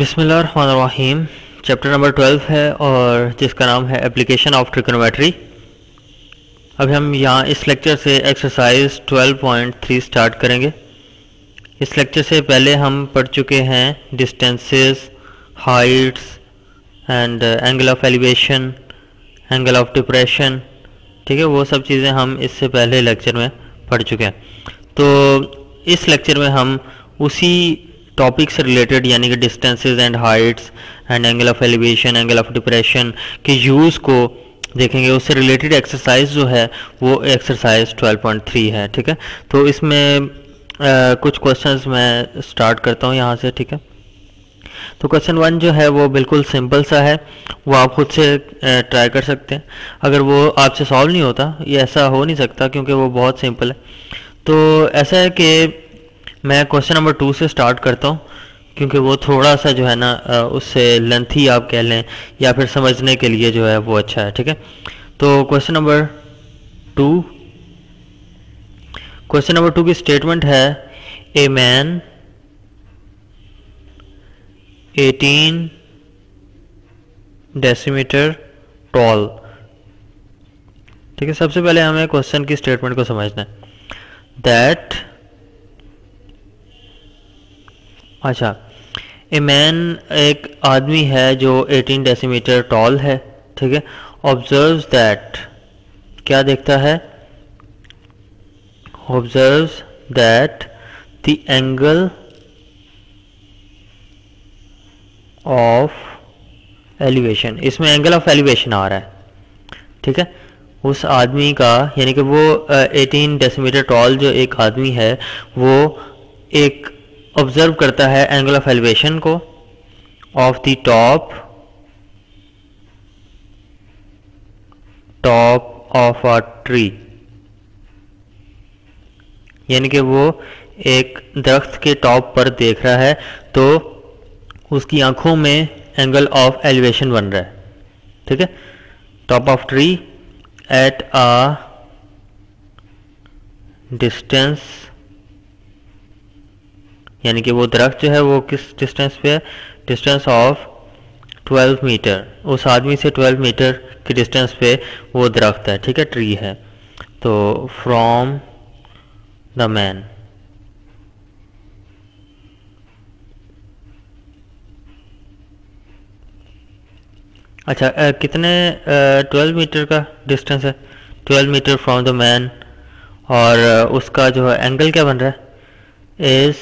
बिसमीम chapter number twelve है और जिसका नाम है एप्लीकेशन ऑफ़ ट्रिकोनोमेट्री अभी हम यहाँ इस लेक्चर से एक्सरसाइज 12.3 स्टार्ट करेंगे। इस लेक्चर से पहले हम पढ़ चुके हैं distances heights and angle of elevation angle of depression ठीक है, वो सब चीज़ें हम इससे पहले लेक्चर में पढ़ चुके हैं। तो इस लेक्चर में हम उसी टॉपिक से रिलेटेड यानी कि distances and heights and angle of elevation angle of depression के यूज़ को देखेंगे। उससे रिलेटेड एक्सरसाइज जो है वो एक्सरसाइज 12.3 है ठीक है? तो इसमें आ, कुछ क्वेश्चंस मैं स्टार्ट करता हूँ यहाँ से ठीक है? तो क्वेश्चन वन जो है वो बिल्कुल सिंपल सा है। वो आप खुद से ट्राई कर सकते हैं। अगर वो आपसे सॉल्व नहीं होता ये ऐसा हो नहीं सकता क्योंकि वो बहुत सिंपल है। तो ऐसा है कि मैं क्वेश्चन नंबर टू से स्टार्ट करता हूँ, क्योंकि वो थोड़ा सा जो है ना उससे लेंथी आप कह लें, या फिर समझने के लिए जो है वो अच्छा है, ठीक है? तो question number two question number two की स्टेटमेंट है ए मैन 18 डेसीमीटर टॉल ठीक है, सबसे पहले हमें क्वेश्चन की स्टेटमेंट को समझना है। दैट अच्छा ए मैन एक आदमी है जो 18 डेसीमीटर टॉल है, ठीक है? ऑब्ज़र्व दैट क्या देखता है? Observe that the angle of elevation इसमें एंगल ऑफ़ एलिवेशन आ रहा है, ठीक है? उस आदमी का, यानी कि वो 18 डेसीमीटर टॉल जो एक आदमी है, वो एक ऑब्ज़र्व करता है एंगल ऑफ़ एलिवेशन को of the top top of a tree यानी कि वो एक दरख्त के टॉप पर देख रहा है तो उसकी आँखों में एंगल ऑफ़ एलिवेशन बन रहा है। ठीक है? Top of tree at a distance यानी कि वो दरख्त जो है वो किस डिस्टेंस पे है? डिस्टेंस ऑफ़ 12 मीटर उस आदमी से 12 मीटर की डिस्टेंस पे वो दरख्त है ठीक है? ट्री है। तो फ्रॉम द मैन अच्छा आ, कितने ट्वेल्व मीटर का डिस्टेंस है? Twelve metre from the man और आ, उसका जो है एंगल क्या बन रहा है? Is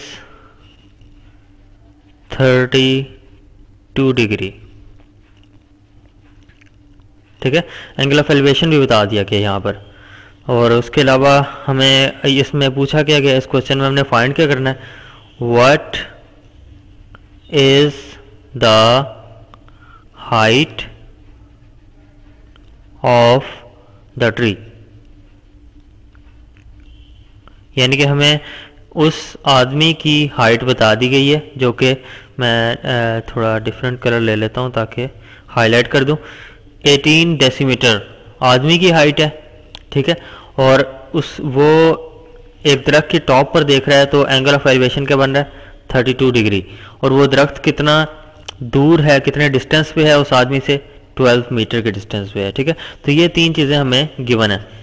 thirty two degree. ठीक है? एंगल ऑफ़ एलिवेशन भी बता दिया गया यहाँ पर। और उसके अलावा हमें इसमें पूछा क्या गया इस क्वेश्चन में हमने फाइंड क्या करना है? What is the height of the tree यानी कि हमें उस आदमी की हाइट बता दी गई है, जो कि मैं थोड़ा डिफरेंट कलर ले लेता हूँ ताकि हाईलाइट कर दूँ। 18 डेसीमीटर आदमी की हाइट है, ठीक है? और उस, वो एक दरख्त के टॉप पर देख रहा है तो एंगल ऑफ़ एलिवेशन क्या बन रहा है? 32 डिग्री और वो दरख्त कितना दूर है, कितने डिस्टेंस पे है उस आदमी से? 12 मीटर के डिस्टेंस पे है, ठीक है? तो ये तीन चीज़ें हमें गिवन है।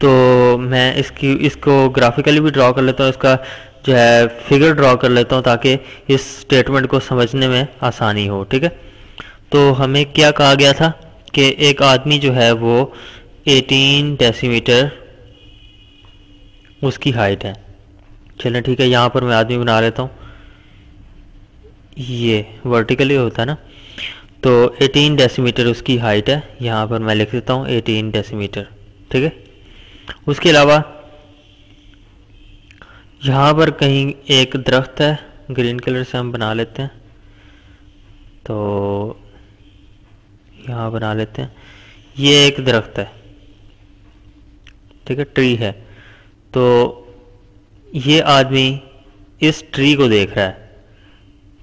तो मैं इसकी, इसको ग्राफिकली भी ड्रॉ कर लेता हूँ, इसका जो है फिगर ड्रॉ कर लेता हूँ ताकि इस स्टेटमेंट को समझने में आसानी हो, ठीक है? तो हमें क्या कहा गया था कि एक आदमी जो है वो 18 डेसीमीटर उसकी हाइट है। चलें ठीक है, यहाँ पर मैं आदमी बना लेता हूँ। ये वर्टिकली होता है ना? तो 18 डेसीमीटर उसकी हाइट है, यहाँ पर मैं लिख देता हूँ 18 डेसीमीटर ठीक है? उसके अलावा, यहाँ पर कहीं एक दरख्त है, ग्रीन कलर से हम बना लेते हैं। तो यहाँ बना लेते हैं। ये एक दरख्त है। ठीक है, ट्री है। तो ये आदमी इस ट्री को देख रहा है।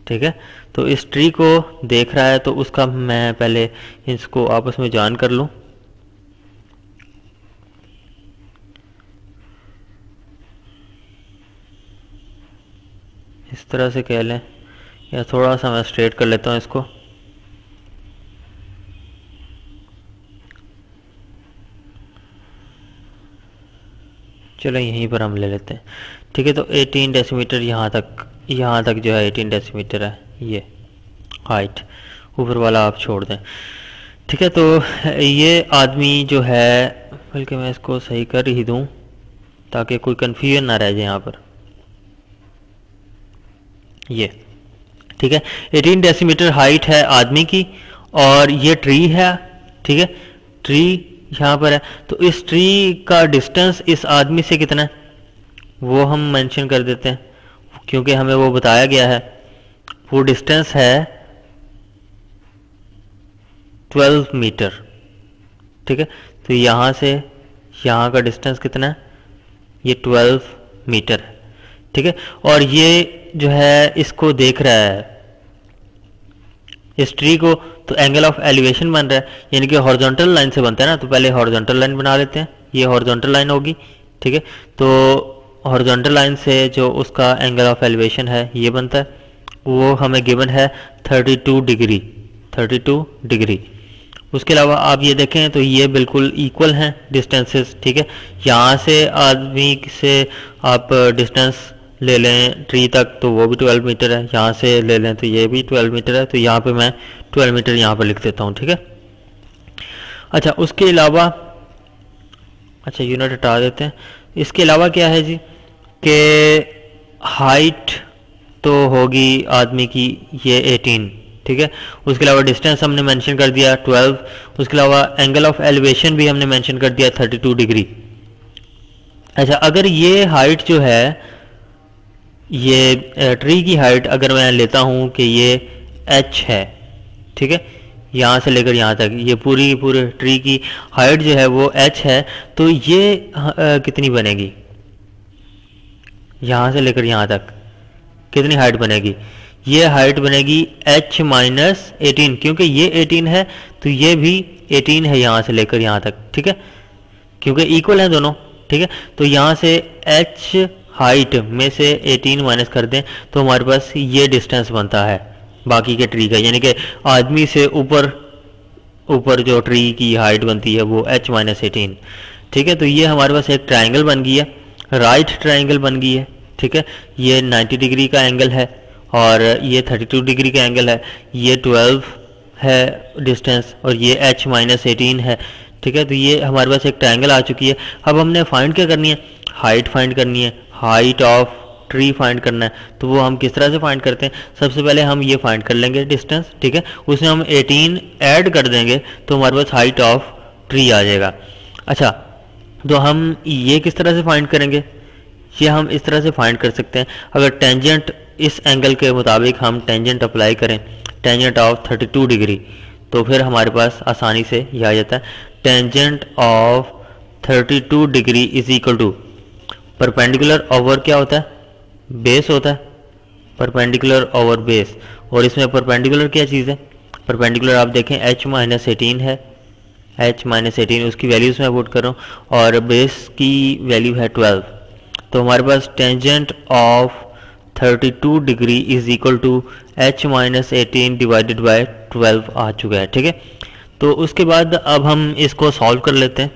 ठीक है तो इस ट्री को देख रहा है तो उसका मैं पहले इसको आपस में जान कर लूँ। इस तरह से कह लें, या थोड़ा सा मैं स्ट्रेट कर लेता हूँ इसको। चलो यहीं पर हम ले लेते हैं। ठीक है तो 18 डेसीमीटर यहाँ तक यहाँ तक जो है 18 डेसीमीटर है, ये हाइट ऊपर वाला आप छोड़ दें। ठीक है तो ये आदमी जो है, बल्कि मैं इसको सही कर ही दूँ, ताकि कोई कन्फ्यूज़न ना रह जाए यहाँ पर। ये, ठीक है? 18 डेसीमीटर हाइट है आदमी की और ये ट्री है, ठीक है? ट्री यहाँ पर है। तो इस ट्री का डिस्टेंस इस आदमी से कितना है? वो हम मेंशन कर देते हैं, क्योंकि हमें वो बताया गया है। वो डिस्टेंस है 12 मीटर ठीक है? तो यहाँ से यहाँ का डिस्टेंस कितना है? ये 12 मीटर है। ठीक है? और ये जो है, इसको देख रहा है। इस ट्री को तो एंगल ऑफ़ एलिवेशन बन रहा है। यानी कि हॉर्जोंटल लाइन से बनता है ना तो पहले हॉर्जोंटल लाइन बना लेते हैं। ये हॉर्जोंटल लाइन होगी, ठीक है? तो हॉर्जोंटल लाइन से जो उसका एंगल ऑफ़ एलिवेशन है, ये बनता है। वो हमें गिवन है 32 डिग्री 32 डिग्री उसके अलावा आप ये देखें तो ये बिल्कुल इक्वल हैं डिस्टेंसेस ठीक है? यहाँ से आदमी से आप डिस्टेंस ले लें ट्री तक तो वो भी 12 मीटर है। यहाँ से ले लें तो ये भी 12 मीटर है। तो यहाँ पे मैं 12 मीटर यहाँ पर लिख देता हूँ, ठीक है? अच्छा उसके अलावा अच्छा यूनिट हटा देते हैं। इसके अलावा क्या है जी? कि हाइट तो होगी आदमी की ये 18 ठीक है? उसके अलावा डिस्टेंस हमने मेंशन कर दिया 12 उसके अलावा एंगल ऑफ़ एलिवेशन भी हमने मेंशन कर दिया 32 डिग्री अच्छा अगर ये हाइट जो है ये ट्री की हाइट अगर मैं लेता हूँ कि ये एच है ठीक है? यहाँ से लेकर यहाँ तक ये पूरी पूरे ट्री की हाइट जो है वो एच है तो ये आ, कितनी बनेगी? यहाँ से लेकर यहाँ तक कितनी हाइट बनेगी? ये हाइट बनेगी एच माइनस एटीन क्योंकि ये एटीन है तो ये भी एटीन है यहाँ से लेकर यहाँ तक ठीक है? क्योंकि इक्वल है दोनों ठीक है? तो यहाँ से एच हाइट में से 18 माइनस कर दें तो हमारे पास ये डिस्टेंस बनता है। बाकी के ट्री का, यानी कि आदमी से ऊपर ऊपर जो ट्री की हाइट बनती है, वो h माइनस एटीन ठीक है तो ये हमारे पास एक ट्राइंगल बन गई है। राइट ट्राइंगल बन गई है। ठीक है, ये 90 डिग्री का एंगल है और ये 32 डिग्री का एंगल है। ये 12 है डिस्टेंस और ये h माइनस एटीन है। ठीक है तो ये हमारे पास एक ट्राइंगल आ चुकी है। अब हमने फाइंड क्या करनी है? हाइट फाइंड करनी है। हाइट ऑफ़ ट्री फाइंड करना है। तो वो हम किस तरह से फाइंड करते हैं? सबसे पहले हम ये फाइंड कर लेंगे डिस्टेंस ठीक है? उसमें हम 18 ऐड कर देंगे तो हमारे पास हाइट ऑफ़ ट्री आ जाएगा। अच्छा तो हम ये किस तरह से फाइंड करेंगे? ये हम इस तरह से फाइंड कर सकते हैं। अगर टेंजेंट इस एंगल के मुताबिक हम टेंजेंट अप्लाई करें टेंजेंट ऑफ़ 32 डिग्री तो फिर हमारे पास आसानी से यह आ जाता है। Tangent of 32 degree is equal to perpendicular over क्या होता है? बेस होता है। परपेंडिकुलर ओवर बेस और इसमें परपेंडिकुलर क्या चीज़ है? परपेंडिकुलर आप देखें एच माइनस एटीन है। एच माइनस एटीन उसकी वैल्यूज़ मैं वोट कर रहा हूँ। और बेस की वैल्यू है ट्वेल्व तो हमारे पास tangent of 32 degree is equal to H minus eighteen divided by twelve आ चुका है, ठीक है? तो उसके बाद अब हम इसको सॉल्व कर लेते हैं।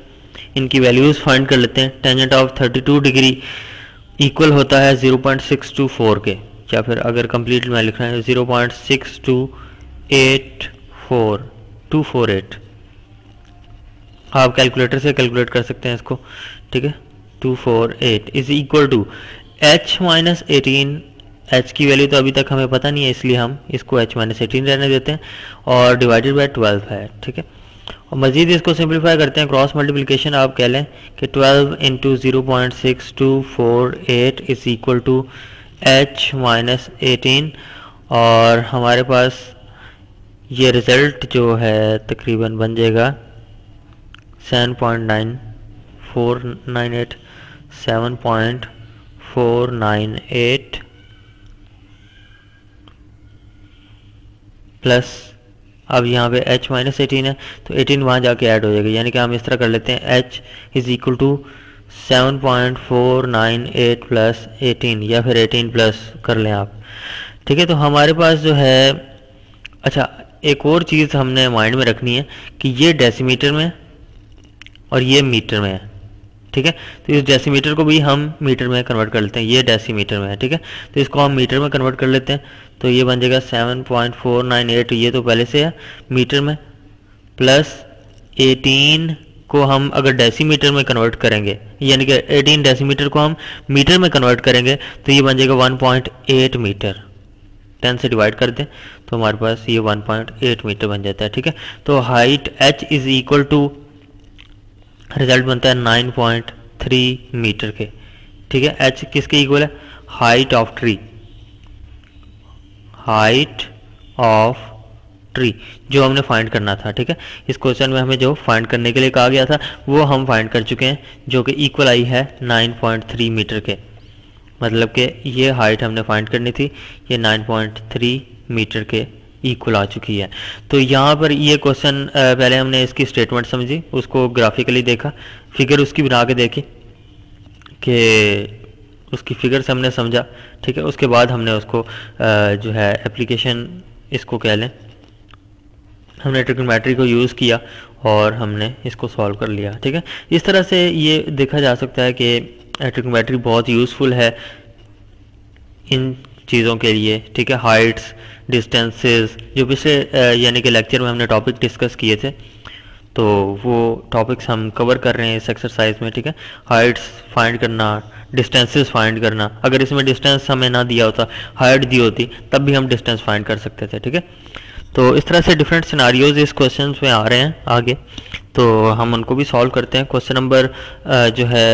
इनकी वैल्यूज़ फाइंड कर लेते हैं। टेंजेंट ऑफ़ 32 डिग्री इक्वल होता है 0.624 के। या फिर अगर कंप्लीट में लिख रहे हैं 0.6284248 आप कैलकुलेटर से कैलकुलेट कर सकते हैं इसको, ठीक है? 248 is equal to H minus eighteen H की वैल्यू तो अभी तक हमें पता नहीं है, इसलिए हम इसको एच माइनस एटीन रहने देते हैं। और डिवाइडेड बाय 12 है, ठीक है? और मज़ीद इसको सिंप्लीफाई करते हैं क्रॉस मल्टीप्लिकेशन आप कह लें कि 12 into zero point six two four eight is equal to H minus eighteen और हमारे पास ये रिज़ल्ट जो है तकरीबन बन जाएगा seven point nine four nine eight seven point four nine eight plus अब यहाँ पे h माइनस एटीन है तो 18 वहाँ जाके ऐड हो जाएगा। यानी कि हम इस तरह कर लेते हैं, h is equal to seven point four nine eight plus eighteen या फिर एटीन प्लस कर लें आप। ठीक है तो हमारे पास जो है अच्छा एक और चीज़ हमने माइंड में रखनी है कि ये डेसीमीटर में और ये मीटर में है। ठीक है? तो इस डेसीमीटर को भी हम मीटर में कन्वर्ट कर लेते हैं। ये डेसीमीटर में है, ठीक है? तो इसको हम मीटर में कन्वर्ट कर लेते हैं। तो ये बन जाएगा seven point four nine eight ये तो पहले से है मीटर में। प्लस एटीन को हम अगर डेसीमीटर में कन्वर्ट करेंगे, यानी कि 18 डेसीमीटर को हम मीटर में कन्वर्ट करेंगे तो ये बन जाएगा 1.8 मीटर 10 से डिवाइड कर दें तो हमारे पास ये 1.8 मीटर बन जाता है, ठीक है? तो height h is equal to result बनता है 9.3 मीटर के। ठीक है? एच किसके इक्वल है? Height of tree height of tree जो हमने फाइंड करना था, ठीक है? इस क्वेश्चन में हमें जो फाइंड करने के लिए कहा गया था, वो हम फाइंड कर चुके हैं, जो कि इक्वल आई है 9.3 मीटर के। मतलब कि ये हाइट हमने फाइंड करनी थी, ये 9.3 मीटर के। इक्वल आ चुकी है। तो यहाँ पर ये क्वेश्चन पहले हमने इसकी स्टेटमेंट समझी, उसको ग्राफिकली देखा फिगर उसकी बना के देखी कि उसकी फिगर से हमने समझा, ठीक है? उसके बाद हमने उसको जो है एप्लीकेशन इसको कह लें। हमने ट्रिग्नोमेट्री को यूज़ किया और हमने इसको सॉल्व कर लिया, ठीक है? इस तरह से ये देखा जा सकता है कि ट्रिग्नोमेट्री बहुत यूज़फुल है इन चीज़ों के लिए, ठीक है? हाइट्स डिस्टेंसेस जो पिछले यानी कि लेक्चर में हमने टॉपिक डिस्कस किए थे तो वो टॉपिक्स हम कवर कर रहे हैं इस एक्सरसाइज में, ठीक है? हाइट्स फाइंड करना डिस्टेंसेस फाइंड करना। अगर इसमें डिस्टेंस हमें ना दिया होता हाइट दी होती, तब भी हम डिस्टेंस फाइंड कर सकते थे, ठीक है? तो इस तरह से डिफरेंट सिनारियोज इस क्वेश्चन में आ रहे हैं आगे। तो हम उनको भी सॉल्व करते हैं। क्वेश्चन नंबर जो है,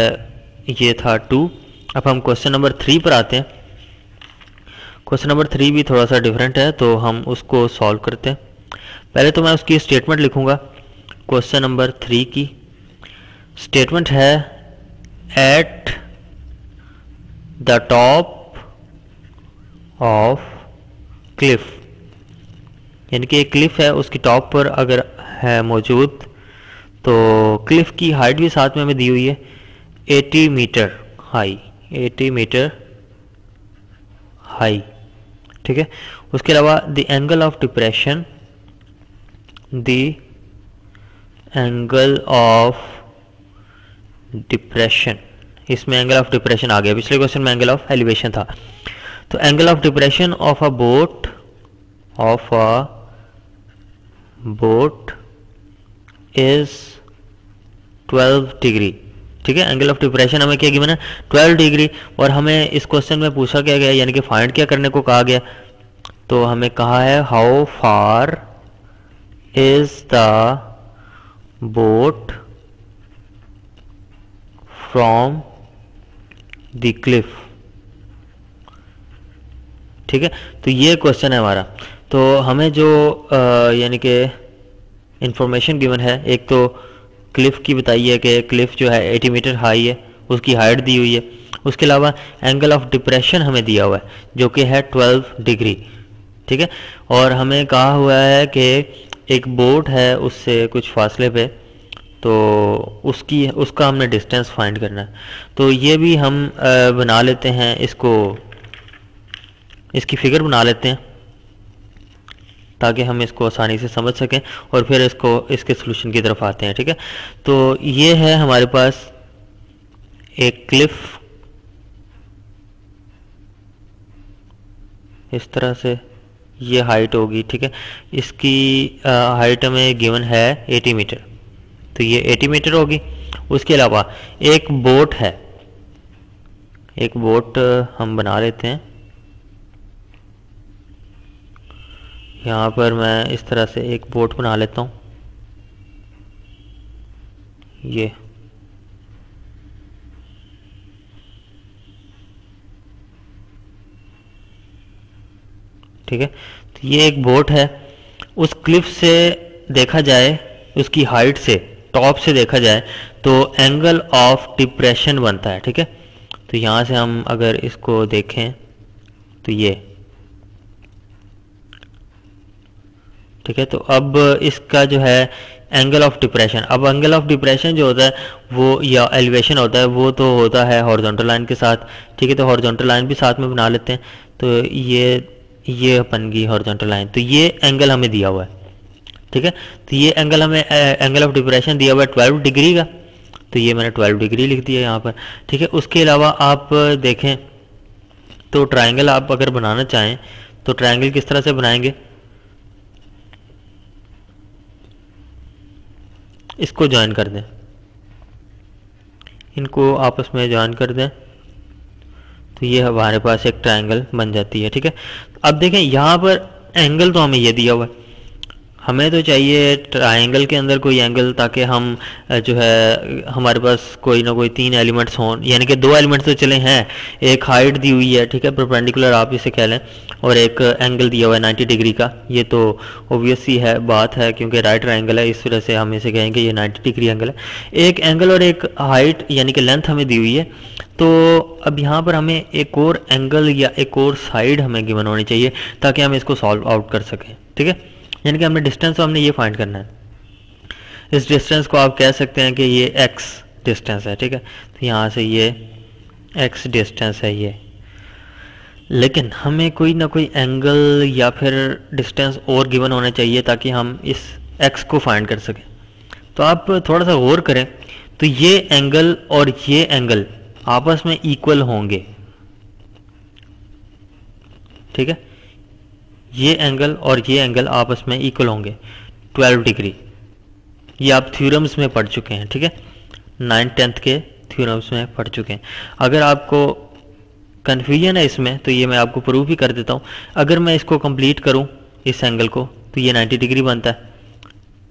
ये था टू अब हम क्वेश्चन नंबर थ्री पर आते हैं। क्वेश्चन नंबर थ्री भी थोड़ा सा डिफरेंट है तो हम उसको सॉल्व करते हैं। पहले तो मैं उसकी स्टेटमेंट लिखूँगा क्वेश्चन नंबर थ्री की। स्टेटमेंट है at the top of cliff यानी कि एक क्लिफ है, उसकी टॉप पर अगर है मौजूद तो क्लिफ की हाइट भी साथ में हमें दी हुई है 80 मीटर हाई 80 मीटर हाई ठीक है? उसके अलावा the angle of depression the angle of depression इसमें एंगल ऑफ़ डिप्रेशन आ गया। पिछले क्वेश्चन में एंगल ऑफ़ एलिवेशन था। तो angle of depression of a boat of a boat is 12 degree ठीक है? एंगल ऑफ़ डिप्रेशन हमें क्या गिवन है? 12 डिग्री और हमें इस क्वेश्चन में पूछा क्या गया? यानी कि फाइंड क्या करने को कहा गया? तो हमें कहा है how far is the boat from the cliff ठीक है? तो ये क्वेश्चन है हमारा। तो हमें जो यानी कि इंफॉर्मेशन गिवन है, एक तो क्लिफ की बताई है कि क्लिफ जो है 80 मीटर हाई है, उसकी हाइट दी हुई है। उसके अलावा एंगल ऑफ़ डिप्रेशन हमें दिया हुआ है, जो कि है 12 डिग्री ठीक है? और हमें कहा हुआ है कि एक बोट है, उससे कुछ फासले पे तो उसकी, उसका हमने डिस्टेंस फाइंड करना है। तो ये भी हम बना लेते हैं, इसको, इसकी फिगर बना लेते हैं। ताकि हम इसको आसानी से समझ सकें और फिर इसको इसके सोल्यूशन की तरफ़ आते हैं ठीक है? तो ये है हमारे पास एक क्लिफ इस तरह से ये हाइट होगी ठीक है? इसकी आ, हाइट हमें गिवन है 80 मीटर तो ये 80 मीटर होगी। उसके अलावा एक बोट है। एक बोट हम बना लेते हैं। यहाँ पर मैं इस तरह से एक बोट बना लेता हूँ। ये। ठीक है? तो ये एक बोट है। उस क्लिफ से देखा जाए, उसकी हाइट से, टॉप से देखा जाए तो एंगल ऑफ़ डिप्रेशन बनता है, ठीक है? तो यहाँ से हम अगर इसको देखें तो ये। ठीक है? तो अब इसका जो है एंगल ऑफ़ डिप्रेशन अब एंगल ऑफ़ डिप्रेशन जो होता है, वो या एलिवेशन होता है, वो तो होता है हॉर्जोंटल लाइन के साथ. ठीक है? तो हॉर्जोंटल लाइन भी साथ में बना लेते हैं. तो ये ये अपन गई हॉर्जोंटल लाइन तो ये एंगल हमें दिया हुआ है. ठीक है? तो ये एंगल हमें एंगल ऑफ़ डिप्रेशन दिया हुआ है ट्वेल्व डिग्री का. तो ये मैंने ट्वेल्व डिग्री लिख दिया यहाँ पर. ठीक है? उसके अलावा आप देखें तो ट्राइंगल आप अगर बनाना चाहें तो ट्राइंगल किस तरह से बनाएँगे? इसको ज्वाइन कर दें। इनको आपस में ज्वाइन कर दें। तो ये हमारे पास एक ट्राइंगल बन जाती है, ठीक है? अब देखें, यहाँ पर एंगल तो हमें ये दिया हुआ है। हमें तो चाहिए ट्रायंगल के अंदर कोई एंगल ताकि हम जो है, हमारे पास कोई ना कोई तीन एलिमेंट्स हों। यानी कि दो एलिमेंट्स तो चले हैं। एक हाइट दी हुई है, ठीक है परपेंडिकुलर आप इसे कह लें, और एक एंगल दिया हुआ है 90 डिग्री का। ये तो ओबियस ही, बात है, क्योंकि राइट ट्राइंगल है, इस वजह से हम इसे कहेंगे, ये 90 डिग्री एंगल है। एक एंगल और एक हाइट यानी कि लेंथ हमें दी हुई है। तो अब यहाँ पर हमें एक और एंगल या एक और साइड हमें गिवन होनी चाहिए, ताकि हम इसको सॉल्व आउट कर सकें, ठीक है? यानी कि हमने डिस्टेंस तो हमने ये फाइंड करना है। इस डिस्टेंस को आप कह सकते हैं कि ये एक्स डिस्टेंस है, ठीक है? तो यहाँ से ये एक्स डिस्टेंस है ये। लेकिन हमें कोई ना कोई एंगल या फिर डिस्टेंस और गिवन होना चाहिए ताकि हम इस एक्स को फाइंड कर सकें। तो आप थोड़ा सा गौर करें तो ये एंगल और ये एंगल आपस में इक्वल होंगे। ठीक है? ये एंगल और ये एंगल आपस में इक्वल होंगे 12 डिग्री ये आप थ्योरम्स में पढ़ चुके हैं, ठीक है? नाइन टेंथ के थ्योरम्स में पढ़ चुके हैं। अगर आपको कन्फ्यूज़न है इसमें तो ये मैं आपको प्रूव भी कर देता हूँ। अगर मैं इसको कंप्लीट करूँ, इस एंगल को तो ये 90 डिग्री बनता है,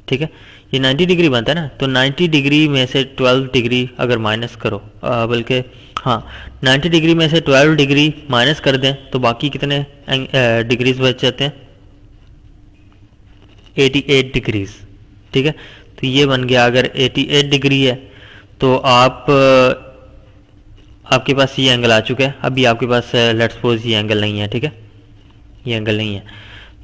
ठीक है? ये 90 डिग्री बनता है ना तो 90 डिग्री में से 12 डिग्री अगर माइनस करो बल्कि हाँ 90 डिग्री में से 12 डिग्री माइनस कर दें तो बाकी कितने डिग्रीज बच जाते हैं? 88 डिग्रीज ठीक है? तो ये बन गया, अगर 88 डिग्री है तो आप, आपके पास ये एंगल आ चुका है। अभी आपके पास लेट्स सपोज़ ये एंगल नहीं है, ठीक है? ये एंगल नहीं है।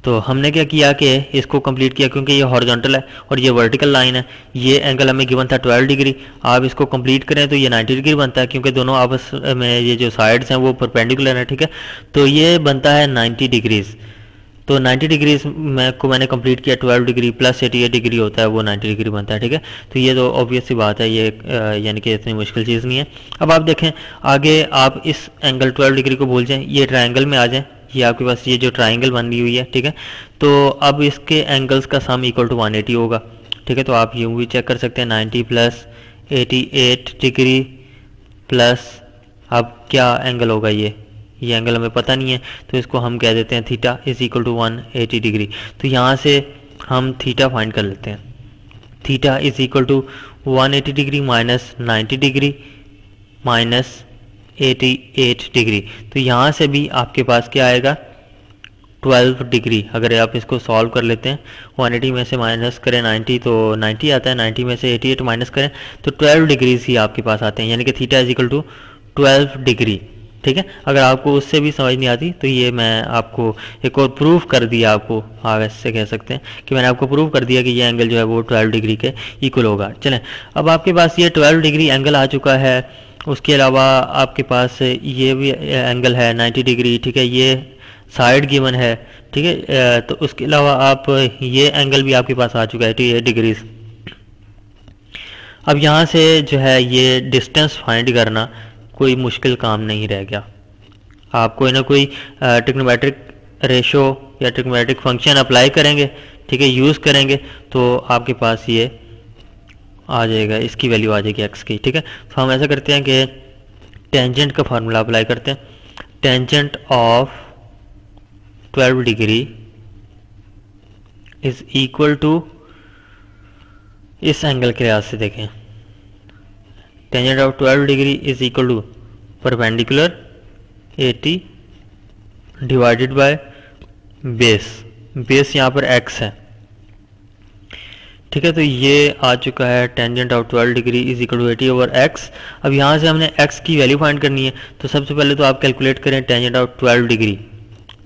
तो हमने क्या किया कि इसको कंप्लीट किया क्योंकि ये हॉरिजॉन्टल है और ये वर्टिकल लाइन है। ये एंगल हमें गिवन था 12 डिग्री आप इसको कंप्लीट करें तो ये 90 डिग्री बनता है क्योंकि दोनों आपस में ये जो साइड्स हैं वो परपेंडिकुलर हैं, ठीक है? तो ये बनता है 90 डिग्रीज तो 90 डिग्रीज मैं को मैंने कंप्लीट किया 12 डिग्री प्लस एटी डिग्री होता है, वो 90 डिग्री बनता है, ठीक है? तो ये तो ऑब्वियस सी बात है, ये यानी कि इतनी मुश्किल चीज़ नहीं है। अब आप देखें, आगे आप इस एंगल 12 डिग्री को भूल जाएँ, ये ट्रायंगल में आ जाएँ। ये आपके पास ये जो ट्राइंगल बनी हुई है, ठीक है? तो अब इसके एंगल्स का सम इक्वल टू 180 होगा, ठीक है? तो आप यूँ भी चेक कर सकते हैं 90 प्लस 88 डिग्री प्लस अब क्या एंगल होगा ये? ये एंगल हमें पता नहीं है तो इसको हम कह देते हैं theta is equal to one eighty degree तो यहाँ से हम थीटा फाइंड कर लेते हैं। Theta is equal to one eighty degree minus ninety degree minus 88 degree. तो यहाँ से भी आपके पास क्या आएगा? 12 डिग्री। अगर आप इसको सॉल्व कर लेते हैं 180 में से माइनस करें 90 तो 90 आता है 90 में से 88 माइनस करें तो 12 डिग्रीज ही आपके पास आते हैं, यानी कि theta is equal to 12 degree. ठीक है? अगर आपको उससे भी समझ नहीं आती तो ये मैं आपको एक और प्रूफ कर दिया आपको हाँ वैसे कह सकते हैं कि मैंने आपको प्रूफ कर दिया कि ये एंगल जो है वो 12 डिग्री के इक्वल होगा। चलें, अब आपके पास ये 12 डिग्री एंगल आ चुका है। उसके अलावा आपके पास ये भी एंगल है 90 डिग्री ठीक है, ये साइड गिवन है, ठीक है तो उसके अलावा आप, ये एंगल भी आपके पास आ चुका है एटी डिग्रीज अब यहाँ से जो है ये डिस्टेंस फाइंड करना कोई मुश्किल काम नहीं रह गया. आप कोई ना कोई टिक्नोमेट्रिक रेशो या टिक्नोमेट्रिक फ़ंक्शन अप्लाई करेंगे, ठीक है यूज़ करेंगे तो आपके पास ये आ जाएगा, इसकी वैल्यू आ जाएगी एक्स की, ठीक है? तो हम ऐसा करते हैं कि टेंजेंट का फार्मूला अप्लाई करते हैं। Tangent of 12 degree is equal to इस एंगल के लिहाज से देखें। Tangent of 12 degree is equal to perpendicular 80 divided by base base यहाँ पर एक्स है। ठीक है तो ये आ चुका है tangent of 12 degree is equal to eighty over X अब यहाँ से हमने एक्स की वैल्यू फाइंड करनी है तो सबसे पहले तो आप कैलकुलेट करें टेंजेंट ऑफ़ 12 डिग्री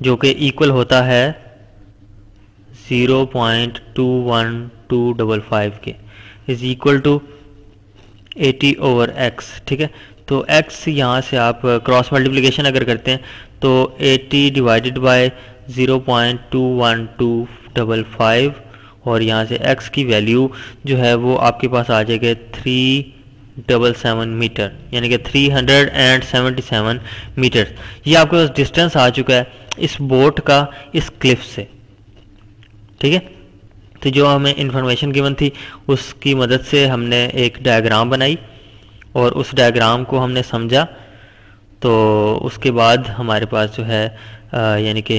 जो कि इक्वल होता है 0.21255 के is equal to eighty over X ठीक है? तो एक्स यहाँ से आप क्रॉस मल्टीप्लीकेशन अगर करते हैं तो एटी डिवाइडेड बाय 0.21255 और यहाँ से x की वैल्यू जो है वो आपके पास आ जाएगा थ्री डबल सेवन मीटर यानी कि three hundred and seventy seven metre ये आपके पास डिस्टेंस आ चुका है इस बोट का, इस क्लिफ से। ठीक है? तो जो हमें इंफॉर्मेशन गिवन थी, उसकी मदद से हमने एक डायग्राम बनाई और उस डायग्राम को हमने समझा। तो उसके बाद हमारे पास जो है यानी कि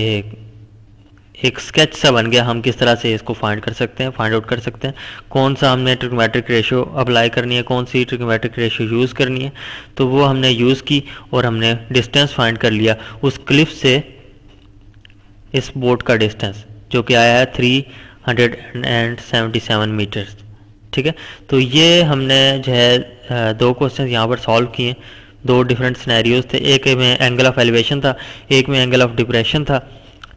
एक स्केच सा बन गया, हम किस तरह से इसको फाइंड कर सकते हैं फाइंड आउट कर सकते हैं, कौन सा हमने ट्रिकोमेट्रिक रेशियो अप्लाई करनी है, कौन सी ट्रिकोमेट्रिक रेशियो यूज़ करनी है तो वो हमने यूज़ की और हमने डिस्टेंस फाइंड कर लिया। उस क्लिफ से इस बोट का डिस्टेंस जो कि आया है three hundred and seventy seven metres ठीक है? तो ये हमने जो है दो क्वेश्चन यहाँ पर सॉल्व किए। दो डिफरेंट स्नैरियोज थे, एक में एंगल ऑफ़ एलिवेशन था, एक में एंगल ऑफ़ डिप्रेशन था।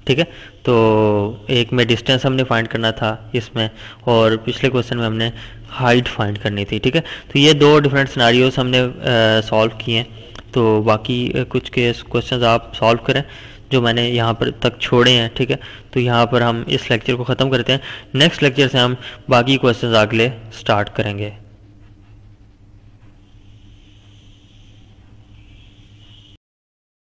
ठीक है? तो एक में डिस्टेंस हमने फाइंड करना था इसमें, और पिछले क्वेश्चन में हमने हाइट फाइंड करनी थी, ठीक है? तो ये दो डिफरेंट स्नैरियोज हमने सॉल्व किए हैं। तो बाकी कुछ के क्वेश्चन आप सॉल्व करें, जो मैंने यहाँ पर तक छोड़े हैं, ठीक है? तो यहाँ पर हम इस लेक्चर को ख़त्म करते हैं। नेक्स्ट लेक्चर से हम बाकी क्वेश्चन अगले स्टार्ट करेंगे।